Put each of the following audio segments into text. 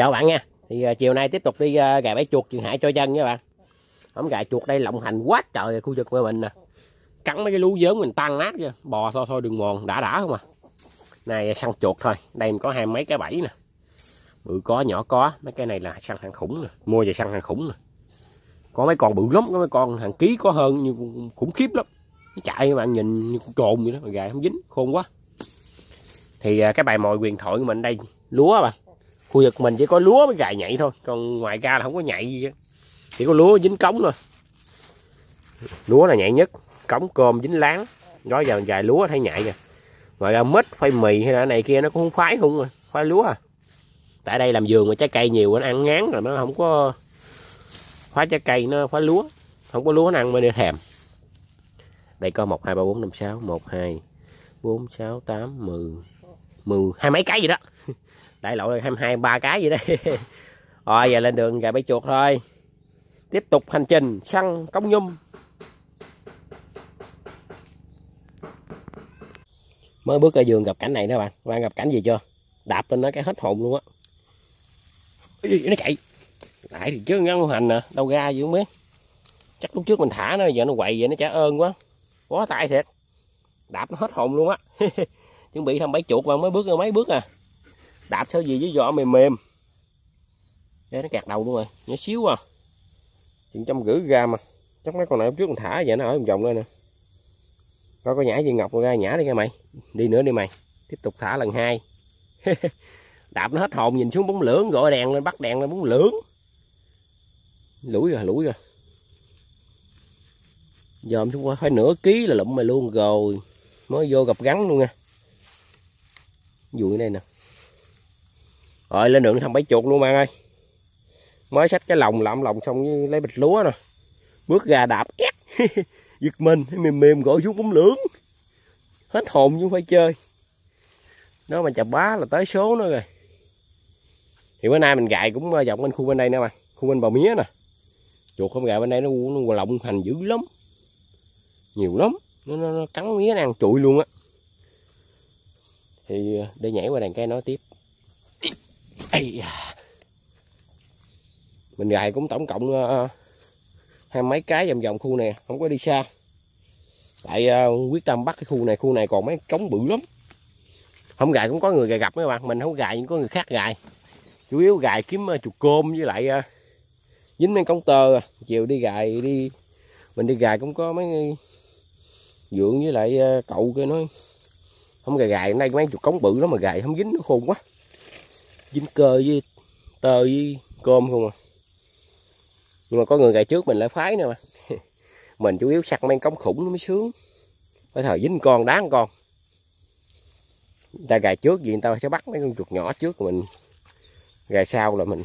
chào bạn nha. Thì uh, chiều nay tiếp tục đi à, uh, gài bẫy chuột trường hải cho dân nha bạn. Ống gà chuột đây lộng hành quá trời khu vực của mình nè cắn mấy cái lú dớn mình tan nát chưa bò thôi thôi đừng mòn đã đã không à. Này săn chuột thôi. Đây mình có hai mấy cái bẫy nè. Bự có nhỏ có. Mấy cái này là săn hàng khủng nè. Mua về săn hàng khủng nè. Có mấy con bự lắm có mấy con hàng ký có hơn nhưng khủng khiếp lắm. Nó chạy các bạn nhìn như con trồn vậy đó mà gà không dính khôn quá. Thì uh, cái bài mồi quyền thoại của mình đây lúa bạn khu vực mình chỉ có lúa với gài nhảy thôi, còn ngoài ra là không có nhảy gì hết chỉ có lúa dính cống thôi. Lúa là nhảy nhất, cống, cơm, dính láng. Đó, giờ dài lúa thấy nhạy kìa. Ngoài ra mít, khoai mì hay là này kia nó cũng không khoái không à, rồi khoai lúa à. Tại đây làm vườn mà trái cây nhiều, nó ăn ngán rồi nó không có khoái trái cây, nó khoái lúa. Không có lúa nó ăn mới đi thèm. Đây có một, hai, ba, bốn, năm, sáu. Một, hai, bốn, sáu, tám, mười. Mười, hai mấy cái gì đó đại lộ hai hai, ba cái gì đấy. Rồi, giờ lên đường gà bẫy chuột thôi. Tiếp tục hành trình săn cống nhum mới bước ra giường gặp cảnh này đó bạn. Bạn gặp cảnh gì chưa? Đạp lên nó cái hết hồn luôn á. Nó chạy. Lại thì chứ ngăn hành nè à, đâu ra gì không biết. Chắc lúc trước mình thả nó, giờ nó quậy vậy nó trả ơn quá. Quá tay thiệt. Đạp nó hết hồn luôn á. Chuẩn bị thăm bẫy chuột mà mới bước ra mấy bước à đạp sao gì với vỏ mềm mềm. Để nó kẹt đầu luôn rồi, nhỏ xíu à. Chừng trăm rưỡi gram mà. Chắc mấy con này hôm trước mình thả vậy, nó ở vòng vòng đây nè. Coi có nhả gì ngọc ra, nhả đi nghe mày. Đi nữa đi mày, tiếp tục thả lần hai. Đạp nó hết hồn, nhìn xuống bóng lưỡng, gọi đèn lên, bắt đèn lên, bóng lưỡng. Lũi rồi lũi rồi. Dòm xuống qua, phải nửa ký là lụm mày luôn rồi. Mới vô gặp gắn luôn nha. Vui đây nè rồi lên đường thăm bẫy chuột luôn bạn ơi. Mới xách cái lồng lạm lồng xong với lấy bịch lúa nè. Bước ra đạp ép giật mình mềm mềm gọi xuống bóng lưỡng. Hết hồn chứ phải chơi. Nó mà chập bá là tới số nữa rồi. Thì bữa nay mình gài cũng ờ, dọc bên khu bên đây nè mà khu bên bào mía nè. Chuột không gài bên đây nó, nó lộng hành dữ lắm. Nhiều lắm. Nó, nó, nó cắn mía nó ăn trụi luôn á. Thì ờ, để nhảy qua đàn cây nói tiếp. Ây à. mình gài cũng tổng cộng uh, hai mấy cái vòng vòng khu này không có đi xa. Tại uh, quyết tâm bắt cái khu này khu này còn mấy cống bự lắm. Không gài cũng có người gài gặp mấy bạn mình không gài nhưng có người khác gài. Chủ yếu gài kiếm uh, chuột côm với lại uh, dính mấy cống tơ. Chiều đi gài đi mình đi gài cũng có mấy dưỡng với lại uh, cậu kia nói không gài gài nay mấy chuột cống bự lắm mà gài không dính nó khôn quá dính cơ với tơ với cơm không à. Nhưng mà có người gài trước mình lại phái nữa mà. Mình chủ yếu săn men cống khủng nó mới sướng. Cái thời dính con đáng con. Người ta gài trước gì người ta sẽ bắt mấy con chuột nhỏ trước mình. Gài sau là mình,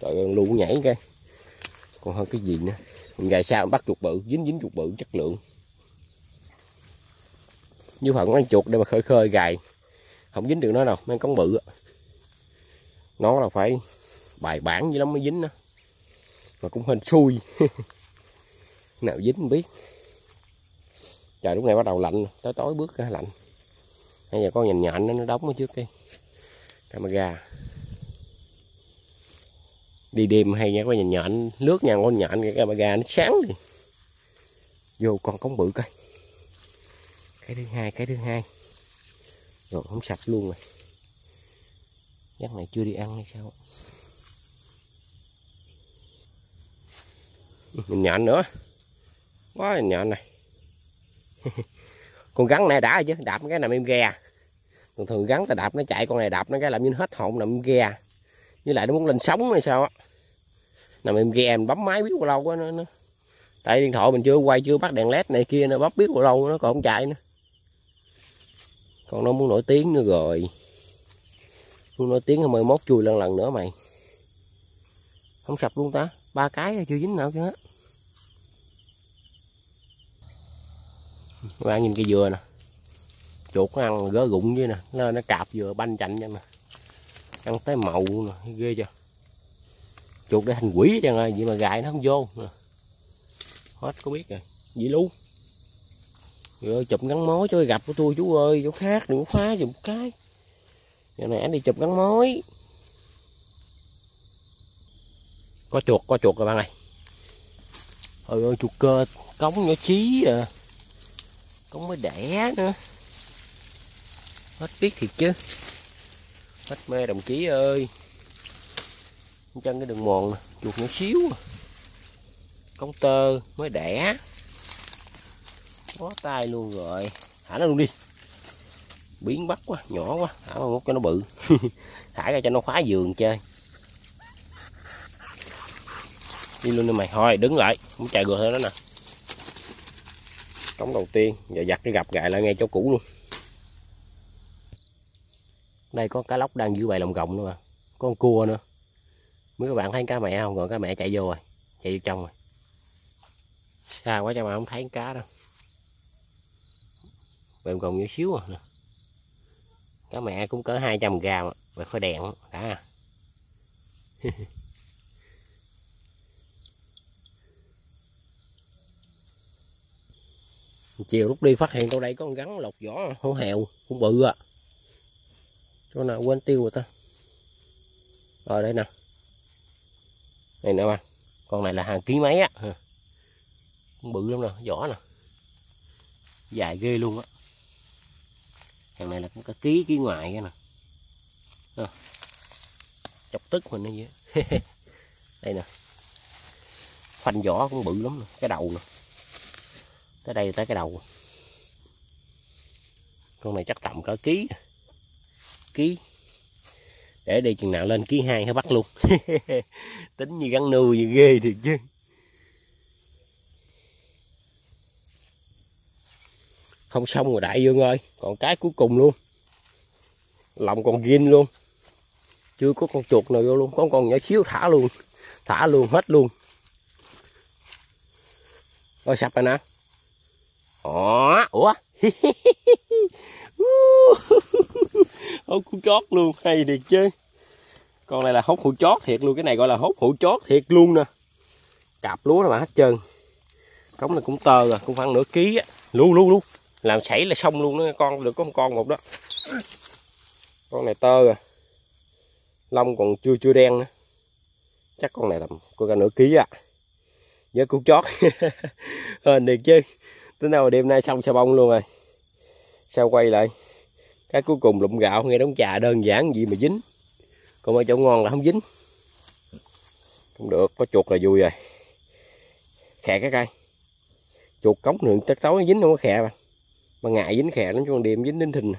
trời ơi luôn nhảy cái. Còn hơn cái gì nữa. Mình gài sau bắt chuột bự, dính dính chuột bự chất lượng. Như phận ăn chuột để mà khơi khơi gài. Không dính được nó đâu mang cống bự nó là phải bài bản như lắm mới dính đó mà cũng hên xui. Nào dính không biết. Trời, lúc này bắt đầu lạnh, tới tối bước ra lạnh. Bây giờ có nhành nhện nó đóng ở trước cái camera. Đi đêm hay nha có nhành nhện lướt nhà con nhện cái camera nó sáng đi vô con cống bự coi. Cái thứ hai, cái thứ hai. Rồi, không sạch luôn rồi chắc này chưa đi ăn hay sao? Nhìn nhện nữa. Quá nhện này. Con gắn này đã chứ đạp cái nằm im ghe. Thường thường gắn ta đạp nó chạy con này đạp nó cái làm như hết hồn nằm im ghe. Với lại nó muốn lên sóng hay sao á. Nằm im ghe mình bấm máy biết bao lâu quá nó, nó. Tại điện thoại mình chưa quay chưa bắt đèn led này kia nó bấm biết bao lâu nó còn không chạy nữa. Còn nó muốn nổi tiếng nữa rồi muốn nổi tiếng mười mốt chui lần lần nữa mày. Không sập luôn ta. Ba cái chưa dính nào chứ. Hết các bạn nhìn cây dừa nè. Chuột nó ăn gớ rụng với nè. Nó, nó cạp dừa banh chạnh cho nè. Ăn tới màu nè ghê chưa? Chuột để thành quỷ chẳng rồi vậy mà gài nó không vô nè. hết có biết rồi. Dĩ lú rồi chụp gắn mối cho gặp của tôi chú ơi. Chỗ khác đừng có khóa dùm cái giờ này anh đi chụp gắn mối. Có chuột có chuột rồi bạn ơi. Ôi ơi chuột cơ cống nhỏ chí à. Cống mới đẻ nữa. Hết biết thiệt chứ. Hết mê đồng chí ơi. Chân cái đường mòn chuột nhỏ xíu à. cống tơ mới đẻ. Bó tay luôn rồi. Thả nó luôn đi biến bắt quá, nhỏ quá, thả một cho nó bự. Thả ra cho nó khóa giường chơi. Đi luôn đi mày. Thôi, đứng lại. Không chạy gừa thôi đó nè. Cống đầu tiên. Giờ giặt cái gặp gại lại ngay chỗ cũ luôn. Đây có cá lóc đang giữ bầy lồng gồng nữa mà. Có con cua nữa. Mấy các bạn thấy cá mẹ không? Còn cá mẹ chạy vô rồi. Chạy vô trong rồi. Xa quá cho mà không thấy cá đâu. Bềm còn nhỏ xíu à cá mẹ cũng cỡ 200 gram và phải đèn đã chiều lúc đi phát hiện đâu đây có con rắn lột vỏ, hổ hèo cũng bự à chỗ nào quên tiêu rồi ta. Rồi đây nè. Này nè ba, con này là hàng ký mấy á. Cũng bự lắm nè, vỏ nè. Dài ghê luôn á hàng này là cũng cả ký ký ngoài cái nè. À. chọc tức mình nó vậy đây nè. Phanh vỏ cũng bự lắm nè, cái đầu nè. Tới đây tới cái đầu. Con này chắc tầm cỡ ký. Ký. Để đi chừng nào lên ký hai hay bắt luôn. Tính như gắn nuôi gì ghê thiệt chứ. Không xong rồi đại dương ơi. Còn cái cuối cùng luôn. Lòng còn gin luôn. Chưa có con chuột nào vô luôn. Con còn nhỏ xíu thả luôn. Thả luôn hết luôn. Ôi sập rồi nè. Ủa, ủa? Hốt hũ chót luôn. Hay thiệt chứ. Con này là hốt hũ chót thiệt luôn. Cái này gọi là hốt hũ chót thiệt luôn nè. Cạp lúa nó mà hết trơn. Cống này cũng tơ rồi cũng khoảng nửa ký á. Luôn luôn luôn làm sảy là xong luôn đó, con được có một con một đó. Con này tơ rồi. Lông còn chưa chưa đen nữa. Chắc con này tầm có cả nửa ký à nhớ cú chót. Hên được chứ. Tới nào đêm nay xong sao bông luôn rồi. Sao quay lại? Cái cuối cùng lụm gạo, nghe đống trà đơn giản gì mà dính. Còn ở chỗ ngon là không dính. Không được, có chuột là vui rồi. Khè cái cây chuột cống đường chắc tối dính, không có khè mà mà ngại dính khè lắm chứ còn đêm dính đến thình.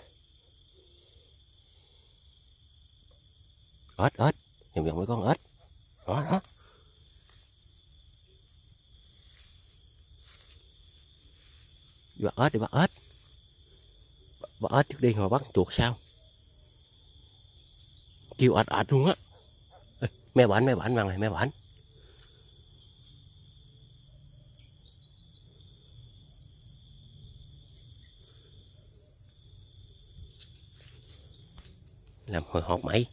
Ếch ếch. Vòng vòng con ếch. Đó đó. Bắt ếch, đi bắt ếch. Bắt ếch trước đi rồi bắt chuột sao? Kêu ếch ếch luôn á. Mẹ bệnh mẹ bệnh bằng này mẹ bệnh làm hồi hộp mày.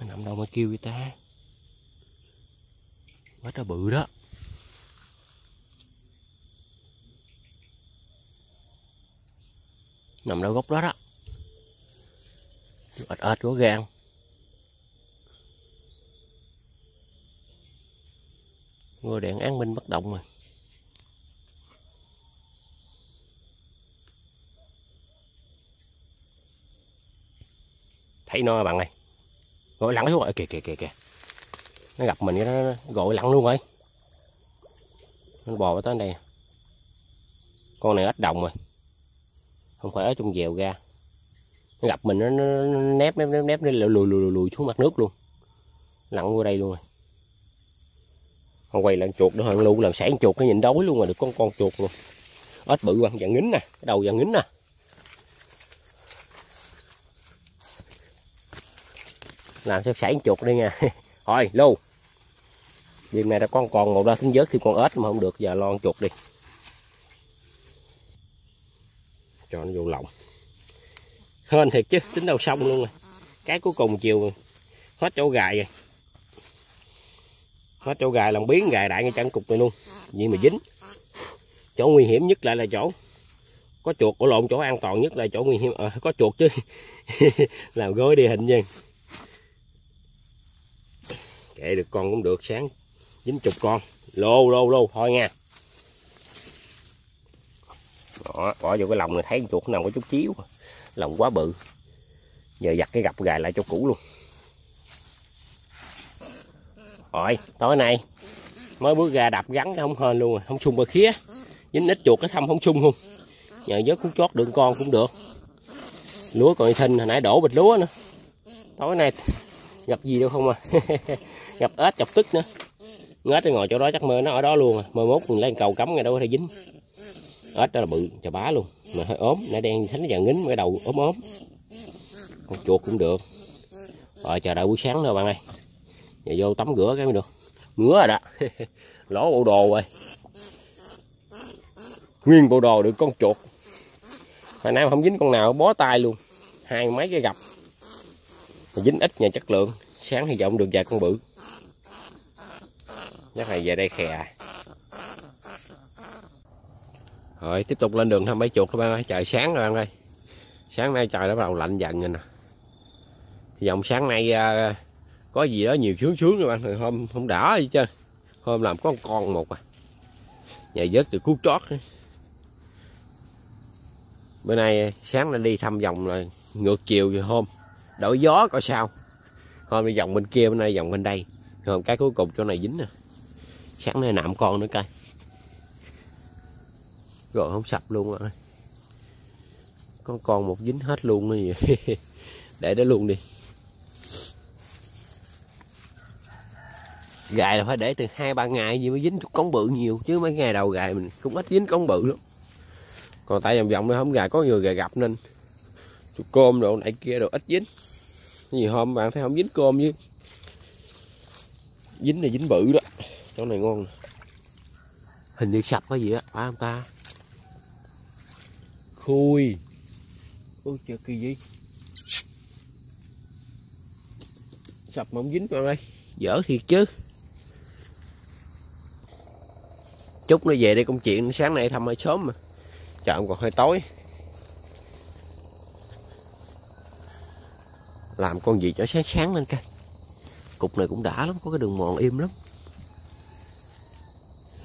Nó nằm đâu mà kêu người ta? Quá trời bự đó. Nằm đâu gốc đó đó. Ếch ếch có gan. Ngôi đèn an minh bất động rồi. Thấy nó bạn này gọi lặn xuống rồi. Kìa kìa kìa kìa. Nó gặp mình nó gọi lặn luôn rồi. Nó bò tới đây. Con này ếch đồng rồi. Không phải ở trong dèo ra. Nó gặp mình nó, nó nép nép nép nép nó lùi lùi lùi, lùi xuống mặt nước luôn. Lặn qua đây luôn rồi. Không quay lại chuột nữa hơn luôn làm sáng chuột cái nhìn đói luôn rồi. Được con con chuột luôn. Ếch bự quá dạng nín nè. Cái đầu dạng nín nè. Làm sao sảy chuột đi nha. Thôi lưu. Đêm này đã con còn một ra tính giới thì con ếch mà không được giờ lo chuột đi. Cho nó vô lòng. Hên thiệt chứ tính đâu xong luôn rồi. Cái cuối cùng chiều hết chỗ gài rồi. Hết chỗ gài làm biến gài đại ngay chân cục này luôn. Gì mà dính. Chỗ nguy hiểm nhất lại là chỗ có chuột của lộn chỗ an toàn nhất là chỗ nguy hiểm à, có chuột chứ. Làm gối đi hình nha kệ được con cũng được sáng dính chục con. Lô lô lô thôi nha. Đó, bỏ vô cái lồng này thấy con chuột nằm có chút chiếu lồng quá bự. Giờ giặt cái gặp gài lại cho cũ luôn. Rồi tối nay mới bước ra đập gắn không hên luôn à. rồi không sung bờ khía. Dính ít chuột cái thăm không sung luôn. Nhờ vớt cú chót đường con cũng được. Lúa còn thinh hồi nãy đổ bịch lúa nữa. Tối nay gặp gì đâu không à. gặp ếch, chọc tức nữa. Ếch thì ngồi chỗ đó chắc mơ nó ở đó luôn à. Mơ mốt mình lên cầu cắm ngay đâu có thể dính. Ếch đó là bự, chà bá luôn. Mà hơi ốm, nãy đen thánh giờ ngính cái đầu ốm ốm. Con chuột cũng được. Rồi chờ đợi buổi sáng thôi bạn ơi. Giờ vô tắm rửa cái mới được. Ngứa rồi đó. Lỗ bộ đồ rồi. Nguyên bộ đồ được con chuột. Hồi nay không dính con nào, bó tay luôn. Hai mấy cái gặp dính ít nhà chất lượng. Sáng hy vọng được vài con bự chắc là về đây khè. Rồi, tiếp tục lên đường thăm bãi chuột các bạn ơi. Trời sáng rồi bạn ơi. Sáng nay trời đã bắt đầu lạnh dần rồi nè. Dòng sáng nay à, có gì đó nhiều sướng sướng các bạn hôm không đã gì chứ. Hôm làm có con một à. Nhà vớt từ cú chót bữa nay sáng nay đi thăm vòng là ngược chiều rồi hôm. Đổi gió coi sao. Hôm đi vòng bên kia bên đây vòng bên đây. Hôm cái cuối cùng chỗ này dính nè sáng nay nạm con nữa coi. Rồi không sập luôn rồi. Con con một dính hết luôn rồi để đó luôn đi. Gài là phải để từ hai ba ngày gì mới dính con cống bự nhiều, chứ mấy ngày đầu gài mình cũng ít dính cống bự lắm. Còn tại vòng vòng nó không gài, có người gài gặp nên chút cơm đồ này kia đồ ít dính. Nhiều hôm bạn thấy không dính cơm chứ? Dính là dính bự đó chỗ này ngon hình như sập cái gì á phải không ta? Khui. Ôi trời kỳ gì sập mà không dính vào đây. Dở thiệt chứ. Chút nó về đây công chuyện sáng nay thăm hơi sớm mà. Chợ còn hơi tối. Làm con gì cho sáng sáng lên coi. Cục này cũng đã lắm có cái đường mòn im lắm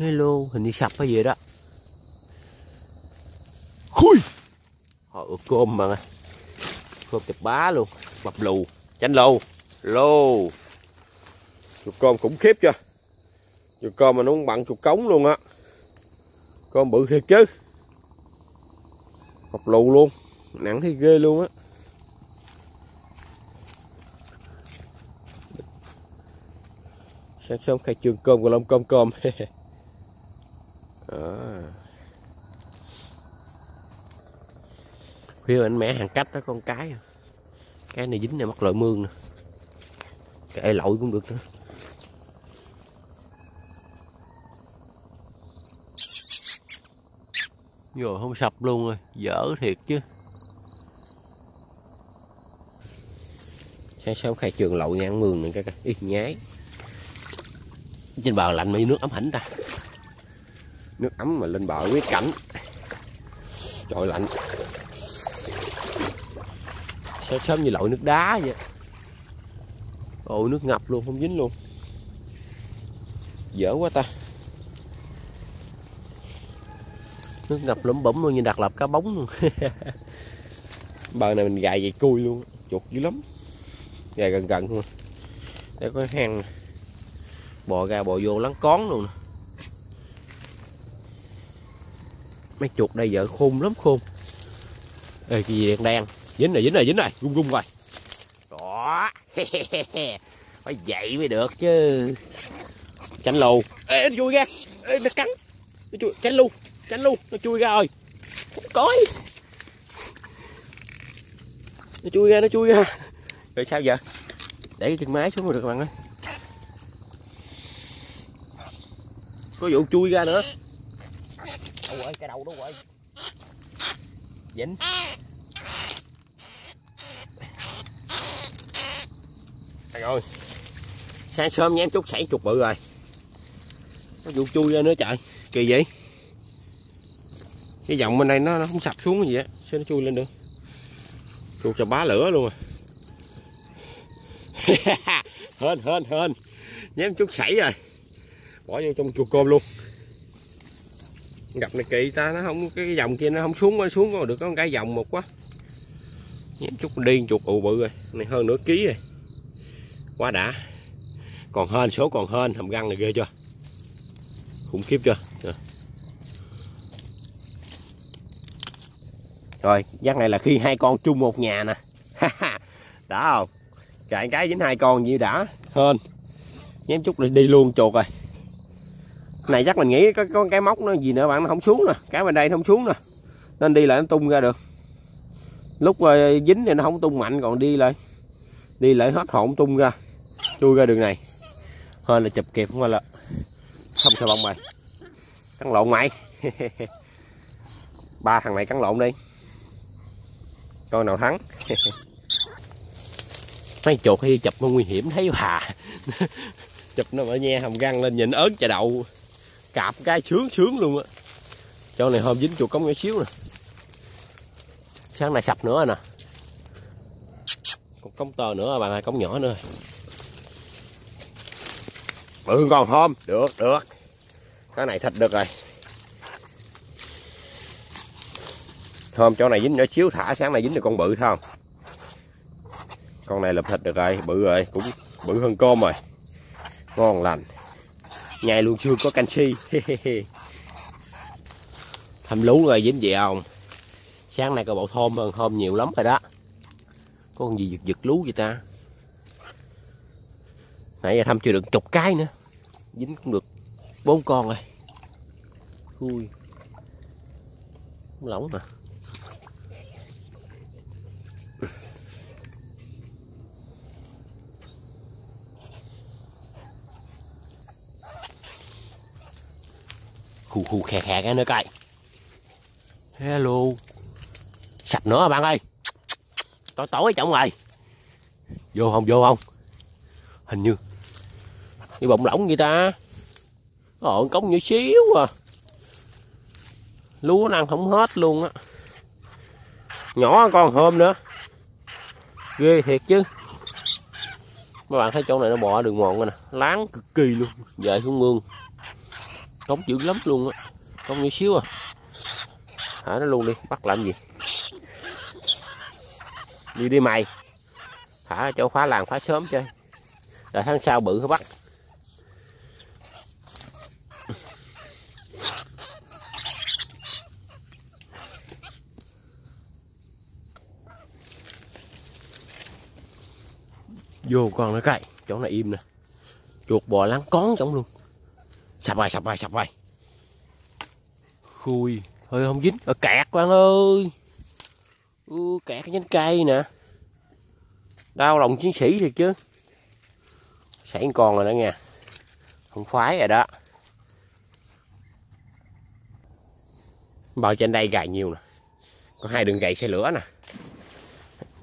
hello hình như sập hay gì đó. Khui! Họ ướp cơm mà. Cơm chụp bá luôn. Mập lù. Chanh lù lô. Chuột cơm khủng khiếp chưa? Chuột cơm mà nó bằng chuột cống luôn á. Con bự thiệt chứ. Mập lù luôn. Nặng thì ghê luôn á. Sáng sớm khai trường cơm của lông cơm cơm Ờ. đó. khuya anh mẹ hàng cách đó, con cái. Cái này dính này mắc lợi mương nè. Cái lội cũng được nữa. Rồi không sập luôn rồi, dở thiệt chứ. Sáng sớm khai trường lậu ngang mương này cái ít nhái. Trên bờ lạnh mấy nước ấm hẳn ta nước ấm mà lên bờ quyết cảnh. Trời lạnh. Sáng sớm như lội nước đá vậy? Ôi nước ngập luôn, không dính luôn. Dở quá ta. Nước ngập lấm bẩm luôn như đặt lập cá bóng luôn. Bờ này mình gài vậy cui luôn, chuột dữ lắm. Gài gần gần luôn. Để có hang bò ra bò vô lắng cón luôn nè. Mấy chuột đây giờ khôn lắm, khôn. Ê, cái gì đen đen? Dính rồi dính rồi dính rồi rung rung rồi đó. Phải vậy mới được chứ. Tránh lù ê, nó chui ra. Ê, nó cắn. Nó chui tránh luôn tránh luôn nó chui ra rồi. Cối nó chui ra, nó chui ra. Rồi sao giờ? Để cái chân máy xuống rồi được các bạn ơi. Có vụ chui ra nữa đâu rồi cái đầu đâu rồi dính. Rồi sáng sớm nhém chút sảy chục bự rồi. Nó vụ chui ra nữa trời. Kỳ vậy. Cái dòng bên đây nó, nó không sập xuống gì á. Sao nó chui lên được? Chuột cho bá lửa luôn à. Hên hên hên. Nhém chút sảy rồi. Bỏ vô trong chuột cơm luôn gặp này kỳ ta nó không cái dòng kia nó không xuống nó xuống còn được có cái dòng một quá. Nhém chút đi chuột ù bự rồi này hơn nửa ký rồi. Quá đã. Còn hên số còn hên hầm găng này ghê chưa? Khủng khiếp chưa? Rồi, rồi giác này là khi hai con chung một nhà nè. Đã không? Chạy cái dính hai con như đã. Hên. Nhém chút đi luôn chuột rồi này chắc mình nghĩ có, có cái móc nó gì nữa bạn nó không xuống nè. Cái bên đây nó không xuống nè. Nên đi lại nó tung ra được. Lúc uh, dính thì nó không tung mạnh còn đi lại. Đi lại hết hồn tung ra. Chui ra đường này. Hơn là chụp kịp không là không sao bông mày cắn lộn mày. Ba thằng này cắn lộn đi. Coi nào thắng. Mấy chuột khi chụp nó nguy hiểm thấy hà chụp nó ở nhe hầm găng lên nhìn ớn chà đậu cạp cái sướng sướng luôn á. Chỗ này hôm dính chuột cống nhỏ xíu nè. Sáng nay sập nữa nè. Còn cống to nữa bạn ơi cống nhỏ nữa. Bự con hôm được được. Cái này thịt được rồi. Thơm chỗ này dính nhỏ xíu, thả sáng nay dính được con bự không con này làm thịt được rồi, bự rồi, cũng bự hơn cơm rồi. Ngon lành nhai luôn chưa có canxi. Thâm lú rồi dính gì không? Sáng nay có bộ thơm hơn hôm nhiều lắm rồi đó. Có con gì giật giật lú vậy ta? Nãy giờ thăm chưa được chục cái nữa. Dính cũng được bốn con rồi. Vui, lỏng mà. Khù khù khè khè cái nữa coi hello. Sạch nữa bạn ơi. Tối tối trọng rồi. Vô không vô không? Hình như cái bọng lỏng vậy ta. Ồ cống nhỏ xíu à. Lúa ăn không hết luôn á. Nhỏ con hôm nữa. Ghê thiệt chứ. Mấy bạn thấy chỗ này nó bò đường mòn rồi nè. Láng cực kỳ luôn. Về xuống mương cống dữ lắm luôn á. Cống như xíu à. Thả nó luôn đi, bắt làm gì? Đi đi mày. Thả cho khóa làng khóa sớm chơi. Đợi tháng sau bự nó bắt vô con nó cày chỗ này im nè. Chuột bò lắng con trong luôn sập bài sập bài sập bài. Khui. Thôi không dính. Ở kẹt bạn ơi. Ừ, kẹt nhánh cây nè. Đau lòng chiến sĩ thiệt chứ. Xảy con rồi đó nha. Không khoái rồi đó. Bò trên đây gài nhiều nè. Có hai đường gậy xe lửa nè.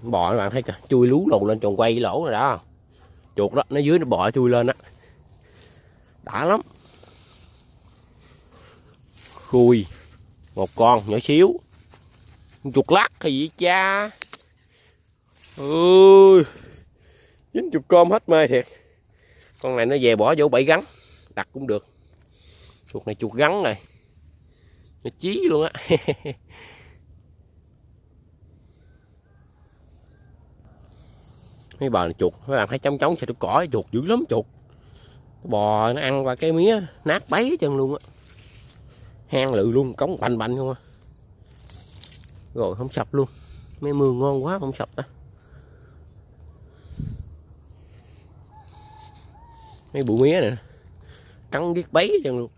Bò các bạn thấy kìa. Chui lú lùn lên tròn quay lỗ rồi đó. Chuột đó nó dưới nó bò chui lên á. Đã lắm khui. Một con nhỏ xíu. Chuột lắc hay gì cha? Ơi dính chục com hết mê thiệt. Con này nó về bỏ vô bẫy gắn, đặt cũng được. Chuột này chuột gắn này. Nó chí luôn á. Mấy bò này chuột, mấy bạn thấy trống trống sẽ được cỏ chuột dữ lắm, chuột. Bò nó ăn qua cái mía, nát bấy chân luôn á hang lự luôn, cống bành bành không à. Rồi, không sập luôn. Mấy mưa ngon quá, không sập ta. Mấy bụi mía nè. Cắn giết bấy chân luôn.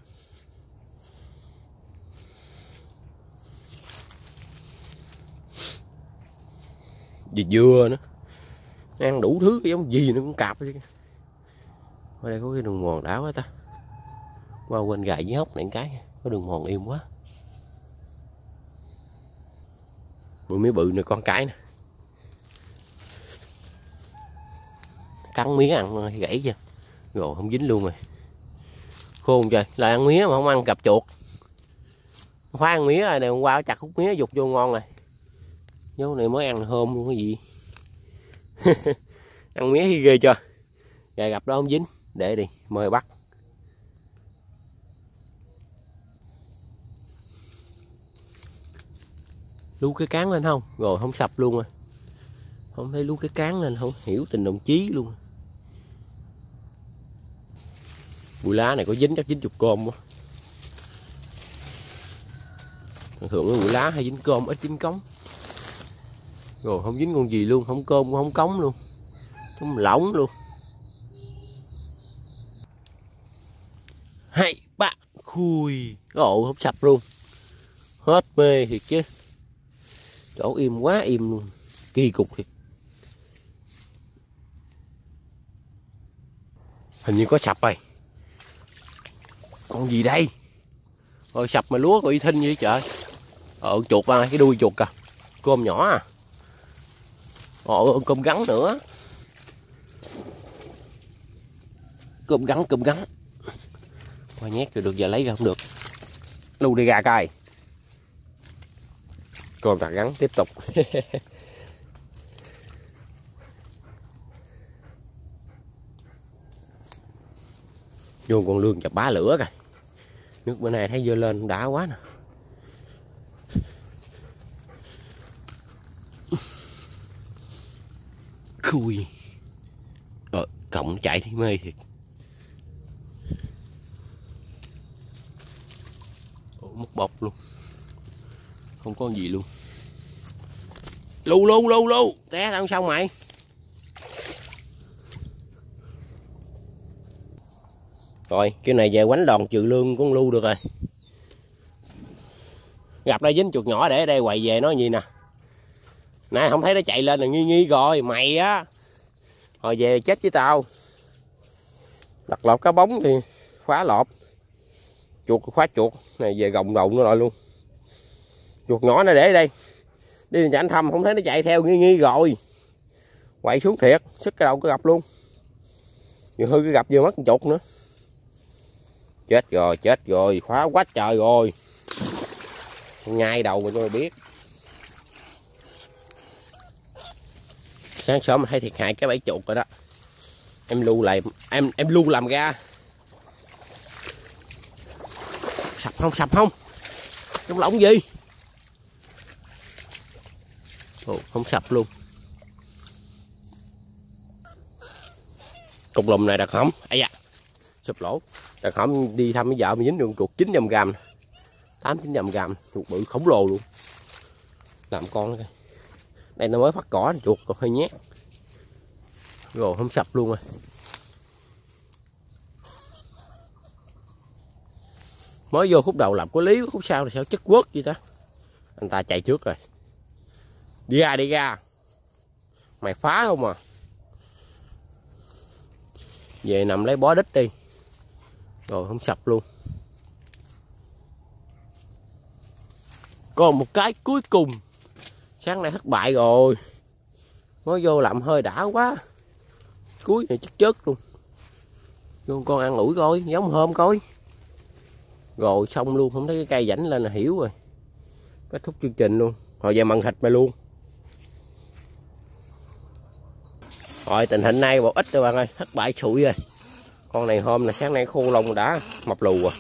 Vì dừa nữa. Ăn đủ thứ, cái giống gì nó cũng cạp chứ. Ở đây có cái đường mòn đảo quá ta. Qua quên gài dưới hốc này cái có đường mòn im quá. Bụi mía bự này con cái nè. Cắn miếng ăn gãy chưa? Rồi, không dính luôn rồi. Khôn trời, là ăn mía mà không ăn cặp chuột. Khoa ăn mía rồi này hôm qua chặt khúc mía dục vô ngon rồi. Nhớ này mới ăn hôm luôn, cái gì? Ăn mía thì ghê chưa? Gà gặp đó không dính, để đi, mời bắt lú cái cán lên không? Rồi, không sập luôn rồi. Không thấy lú cái cán lên, không hiểu tình đồng chí luôn. Bụi lá này có dính chắc dính chục cơm quá. Thường cái bụi lá hay dính cơm ít dính cống. Rồi, không dính con gì luôn, không cơm cũng không cống luôn. Không lỏng luôn. Hai ba khui. Ồ không sập luôn. Hết mê thiệt chứ chỗ im quá, im luôn. Kỳ cục thiệt. Hình như có sập rồi. Con gì đây? Rồi sập mà lúa có y thinh vậy trời. Ờ chuột à cái đuôi chuột à cơm nhỏ à. Ồ cơm gắn nữa. Cơm gắn cơm gắn. Qua nhét rồi được, giờ lấy ra không được. Lưu đi gà coi còn tạc gắn tiếp tục. Vô con lương chập bá lửa kìa. Nước bữa nay thấy dơ lên đã quá nè. Khui. Ờ, Rồi cộng chạy thì mê thiệt. Ủa, mất bọc luôn không có gì luôn. Lu lu lu lu té tao xong mày. Rồi, cái này về quánh đòn trừ lương con lu được rồi. Gặp đây dính chuột nhỏ để ở đây quậy về nói gì nè. Nãy không thấy nó chạy lên là nghi nghi rồi, mày á. Rồi về chết với tao. Đặt lọt cá bóng thì khóa lọt chuột, khóa chuột. Này, về gồng đầu nó lại luôn chuột nhỏ nó để ở đây. Đi nhà anh thăm không thấy nó chạy theo, nghi nghi rồi. Quậy xuống thiệt, sức cái đầu cứ gặp luôn. Vừa hư cái gặp vừa mất chuột nữa. Chết rồi chết rồi, khóa quá trời rồi. Ngay đầu mà cho mày biết. Sáng sớm thấy thiệt hại cái bẫy chuột rồi đó. Em lưu lại, em em lưu làm ra. Sập không sập không? Trong lỏng gì? Ồ, không sập luôn. Cục lùm này đặc hỏng. Ấy da sụp lỗ. Đặc hỏng đi thăm với vợ mình dính đường chuột 900 gram 8 900 gram chuột bự khổng lồ luôn. Làm con đây đây nó mới phát cỏ chuột còn hơi nhét rồi không sập luôn rồi. Mới vô khúc đầu làm có lý khúc sau thì sao chất quất vậy ta? Anh ta chạy trước rồi đi ra đi ra mày phá không à? Về nằm lấy bó đít đi. Rồi không sập luôn. Còn một cái cuối cùng. Sáng nay thất bại rồi. Mới vô làm hơi đã quá. Cuối này chất chất luôn. Vô con ăn ủi coi, giống hôm coi. Rồi xong luôn, không thấy cái cây rảnh lên là hiểu rồi. Kết thúc chương trình luôn. Hồi về mần thịt mày luôn. Rồi, tình hình nay một ít rồi bạn ơi, thất bại sụi rồi. Con này hôm là sáng nay khô lông đã, mập lù rồi.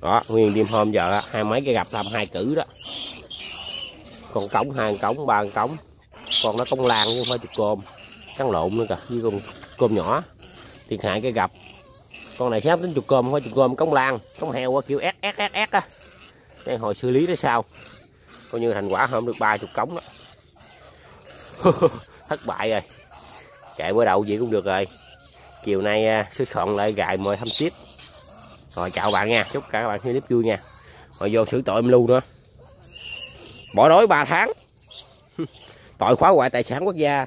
Đó, nguyên đêm hôm giờ hai mấy cái gặp làm hai cử đó. Con cống, hai cống, ba cống. Con nó công lan chứ không phải chục cơm. Cắn lộn nữa kìa, với con cơm nhỏ. Thiệt hại cái gặp. Con này sáng tính chục cơm, không phải chục cơm, cống lan cống heo quá kiểu ép ép ép ép á. Đây hồi xử lý đó sao coi như thành quả hôm được ba chục cống đó. thất bại rồi. Chạy bữa đầu gì cũng được rồi. Chiều nay à, sẽ soạn lại gài mời thăm tiếp. Rồi chào bạn nha. Chúc cả các bạn clip vui nha. Rồi vô xử tội em lưu nữa. Bỏ đói 3 tháng. Tội khóa hoại tài sản quốc gia.